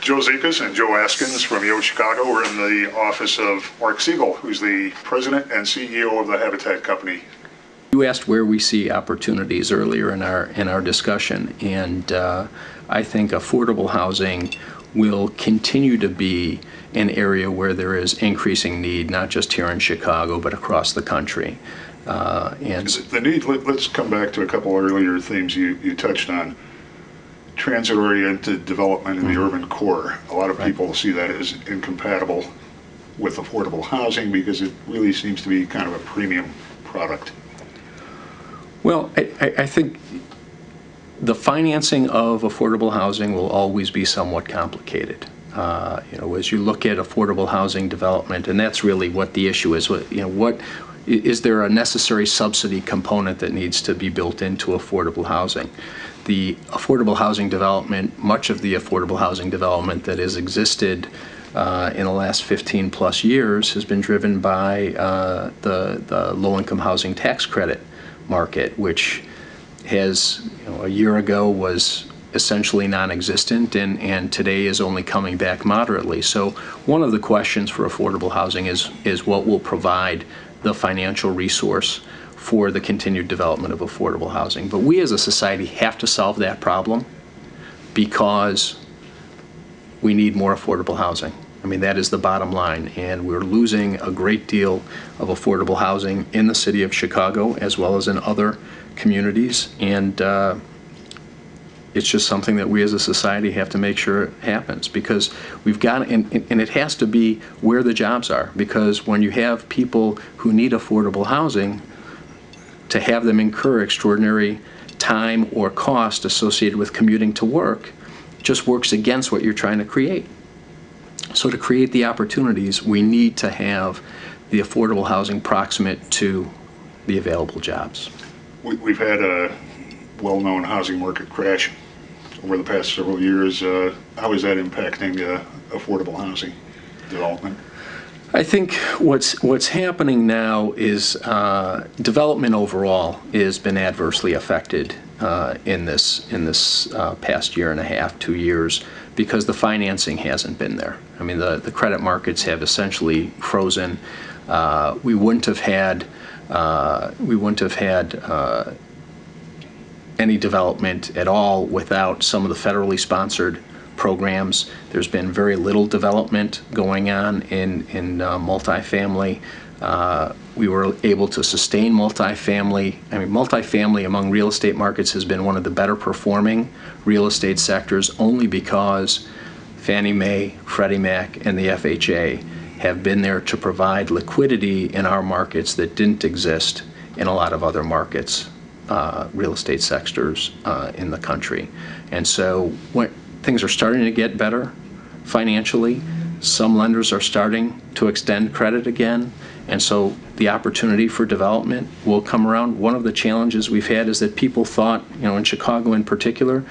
Joe Zekas and Joe Askins from Yo Chicago. We're in the office of Mark Segal, who's the president and CEO of the Habitat Company. You asked where we see opportunities earlier in our, in our discussion, and uh, I think affordable housing will continue to be an area where there is increasing need, not just here in Chicago, but across the country. Uh, And The need, let- let's come back to a couple earlier themes you, you touched on. Transit-oriented development in the urban core. A lot of people see that as incompatible with affordable housing because it really seems to be kind of a premium product. Well, I, I I think the financing of affordable housing will always be somewhat complicated. Uh, You know, as you look at affordable housing development, and that's really what the issue is, what, you know, what, i- is there a necessary subsidy component that needs to be built into affordable housing? The affordable housing development, much of the affordable housing development that has existed uh, in the last 15-plus years has been driven by uh, the, the low-income housing tax credit market, which has, you know, a year ago was essentially non-existent and, and today is only coming back moderately. So one of the questions for affordable housing is, is what will provide the financial resource for the continued development of affordable housing. But we as a society have to solve that problem because we need more affordable housing. I mean, that is the bottom line, and we're losing a great deal of affordable housing in the city of Chicago as well as in other communities, and uh, it's just something that we as a society have to make sure it happens, because we've got, and, and it has to be where the jobs are, because when you have people who need affordable housing, to have them incur extraordinary time or cost associated with commuting to work just works against what you're trying to create. So to create the opportunities, we need to have the affordable housing proximate to the available jobs. We- We've had a well-known housing market crash over the past several years. Uh, How is that impacting uh, affordable housing development? I think what's what's happening now is uh, development overall has been adversely affected uh, in this in this uh, past year and a half, two years, because the financing hasn't been there. I mean, the the credit markets have essentially frozen. Uh, we wouldn't have had uh, we wouldn't have had uh, any development at all without some of the federally sponsored programs. There's been very little development going on in, in uh, multifamily. Uh, we were able to sustain multifamily. I mean, multifamily among real estate markets has been one of the better performing real estate sectors only because Fannie Mae, Freddie Mac, and the FHA have been there to provide liquidity in our markets that didn't exist in a lot of other markets, uh, real estate sectors uh, in the country. And so when things are starting to get better financially, some lenders are starting to extend credit again. And so the opportunity for development will come around. One of the challenges we've had is that people thought, you know, in Chicago in particular,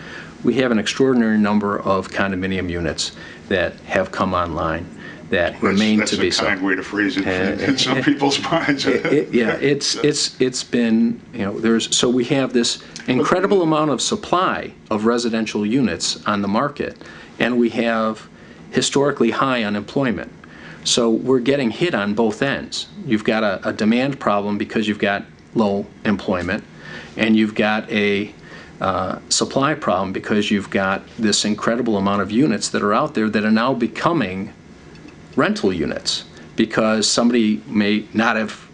we have an extraordinary number of condominium units that have come online that remain to be a kind way to phrase it uh, in uh, some people's uh, minds. It- it- Yeah, it's, it's, it's been, you know, there's, so we have this incredible amount of supply of residential units on the market, and we have historically high unemployment. So we're getting hit on both ends. You've got a, a demand problem because you've got low employment, and you've got a uh, supply problem because you've got this incredible amount of units that are out there that are now becoming rental units because somebody may not have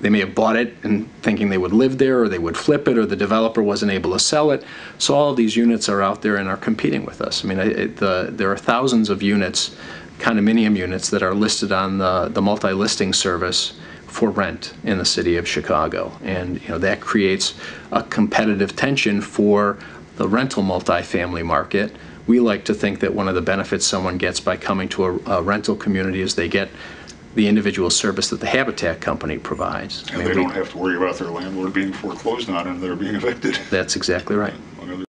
they may have bought it and thinking they would live there or they would flip it or the developer wasn't able to sell it. So all these units are out there and are competing with us. I mean it, the, there are thousands of units condominium units that are listed on the, the multi-listing service for rent in the city of chicago. And you know that creates a competitive tension for the rental multifamily market we like to think that one of the benefits someone gets by coming to a, a rental community is they get the individual service that the Habitat Company provides. I And mean, they we- don't have to worry about their landlord being foreclosed on and they're being evicted. That's exactly right.